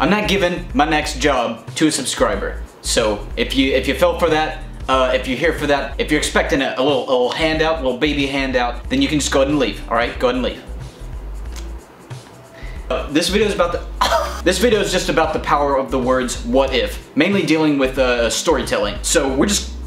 I'm not giving my next job to a subscriber. So if you if you fell for that, uh, if you're here for that, if you're expecting a, a little a little handout, a little baby handout, then you can just go ahead and leave. All right, go ahead and leave. Uh, this video is about the. this video is just about the power of the words "what if," mainly dealing with uh, storytelling. So we're just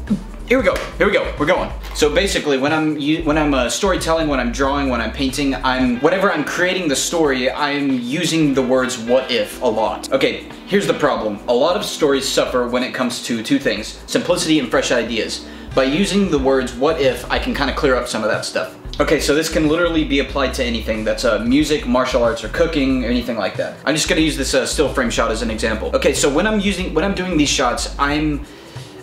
here we go. Here we go. We're going. So basically, when I'm when I'm uh, storytelling, when I'm drawing, when I'm painting, I'm whatever I'm creating the story, I'm using the words "what if" a lot. Okay, here's the problem. A lot of stories suffer when it comes to two things: simplicity and fresh ideas. By using the words "what if," I can kind of clear up some of that stuff. Okay, so this can literally be applied to anything that's uh, music, martial arts, or cooking, or anything like that. I'm just gonna use this uh, still frame shot as an example. Okay, so when I'm using, when I'm doing these shots, I'm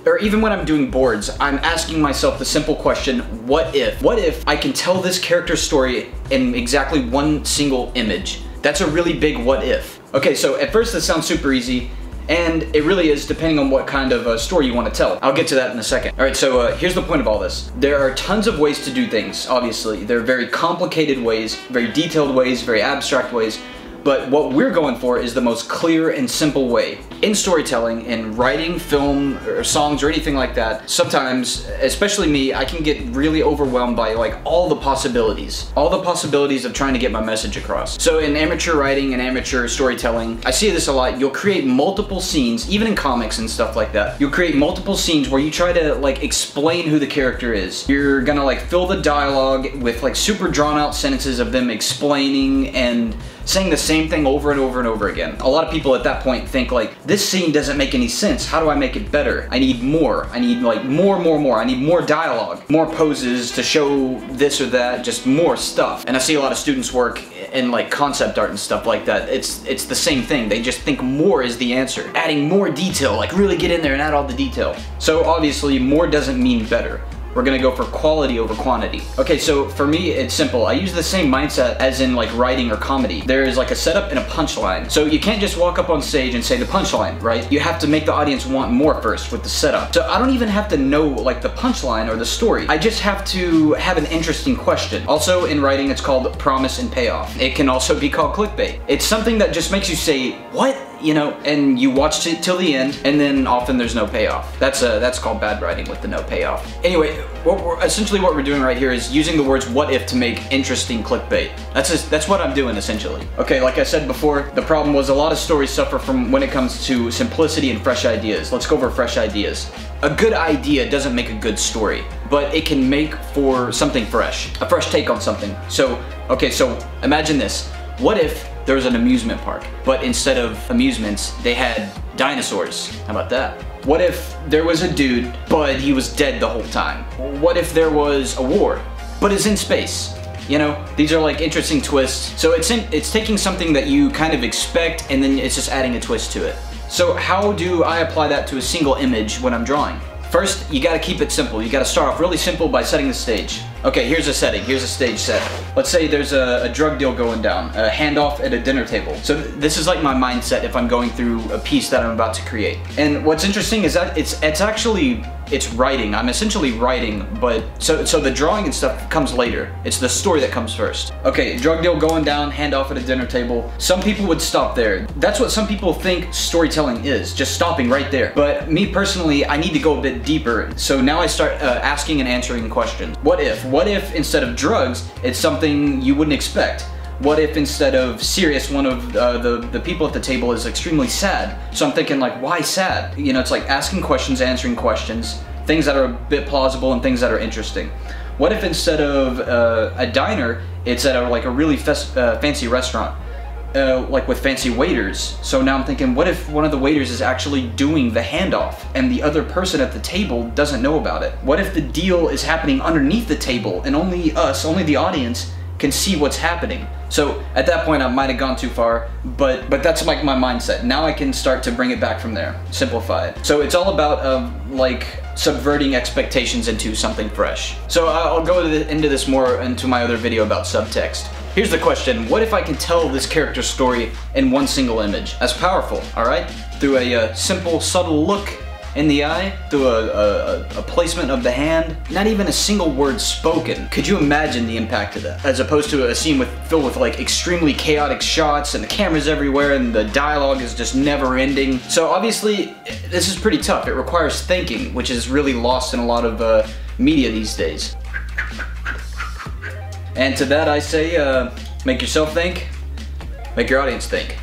or even when I'm doing boards, I'm asking myself the simple question, what if? What if I can tell this character's story in exactly one single image? That's a really big what if. Okay, so at first this sounds super easy, and it really is depending on what kind of uh, story you want to tell. I'll get to that in a second. Alright, so uh, here's the point of all this. There are tons of ways to do things, obviously. There are very complicated ways, very detailed ways, very abstract ways, but what we're going for is the most clear and simple way. In storytelling, in writing, film, or songs, or anything like that, sometimes, especially me, I can get really overwhelmed by like all the possibilities. All the possibilities of trying to get my message across. So in amateur writing and amateur storytelling, I see this a lot. You'll create multiple scenes, even in comics and stuff like that. You'll create multiple scenes where you try to like explain who the character is. You're gonna like fill the dialogue with like super drawn out sentences of them explaining and saying the same thing over and over and over again. A lot of people at that point think like, this scene doesn't make any sense. How do I make it better? I need more. I need like more, more, more. I need more dialogue, more poses to show this or that, just more stuff. And I see a lot of students work in like concept art and stuff like that. It's it's the same thing. They just think more is the answer. Adding more detail, like really get in there and add all the detail. So obviously more doesn't mean better. We're gonna go for quality over quantity. Okay, so for me, it's simple. I use the same mindset as in like writing or comedy. There is like a setup and a punchline. So you can't just walk up on stage and say the punchline, right? You have to make the audience want more first with the setup. So I don't even have to know like the punchline or the story. I just have to have an interesting question. Also in writing, it's called promise and payoff. It can also be called clickbait. It's something that just makes you say, what? You know, and you watched it till the end, and then often there's no payoff. That's a, that's called bad writing with the no payoff. Anyway, what we're essentially what we're doing right here is using the words "what if" to make interesting clickbait. That's that's what I'm doing essentially. Okay, like I said before, the problem was a lot of stories suffer from when it comes to simplicity and fresh ideas. Let's go over fresh ideas. A good idea doesn't make a good story, but it can make for something fresh, a fresh take on something. So, okay, so imagine this. What if there was an amusement park, but instead of amusements, they had dinosaurs. How about that? What if there was a dude, but he was dead the whole time? What if there was a war, but it's in space? You know, these are like interesting twists. So it's in, it's taking something that you kind of expect and then it's just adding a twist to it. So how do I apply that to a single image when I'm drawing? First, you gotta keep it simple. You gotta start off really simple by setting the stage. Okay, here's a setting. Here's a stage set. Let's say there's a, a, drug deal going down, a handoff at a dinner table. So th this is like my mindset if I'm going through a piece that I'm about to create. And what's interesting is that it's it's actually it's writing. I'm essentially writing, but so so the drawing and stuff comes later. It's the story that comes first. Okay, drug deal going down, handoff at a dinner table. Some people would stop there. That's what some people think storytelling is, just stopping right there. But me personally, I need to go a bit deeper. So now I start uh, asking and answering questions. What if? What if instead of drugs, it's something you wouldn't expect? What if instead of serious, one of uh, the, the people at the table is extremely sad? So I'm thinking like, why sad? You know, it's like asking questions, answering questions, things that are a bit plausible and things that are interesting. What if instead of uh, a diner, it's at a, like a really uh, fancy restaurant? Uh, like with fancy waiters. So now I'm thinking, what if one of the waiters is actually doing the handoff and the other person at the table doesn't know about it? What if the deal is happening underneath the table and only us, only the audience, can see what's happening. So at that point I might have gone too far, but but that's like my mindset. Now I can start to bring it back from there, simplify it. So it's all about um, like subverting expectations into something fresh. So I'll go into this more into my other video about subtext. Here's the question, what if I can tell this character's story in one single image? That's powerful, alright? Through a uh, simple, subtle look in the eye through a, a, a placement of the hand. Not even a single word spoken. Could you imagine the impact of that? As opposed to a scene with filled with like extremely chaotic shots and the cameras everywhere and the dialogue is just never ending. So obviously, this is pretty tough. It requires thinking, which is really lost in a lot of uh, media these days. And to that I say, uh, make yourself think, make your audience think.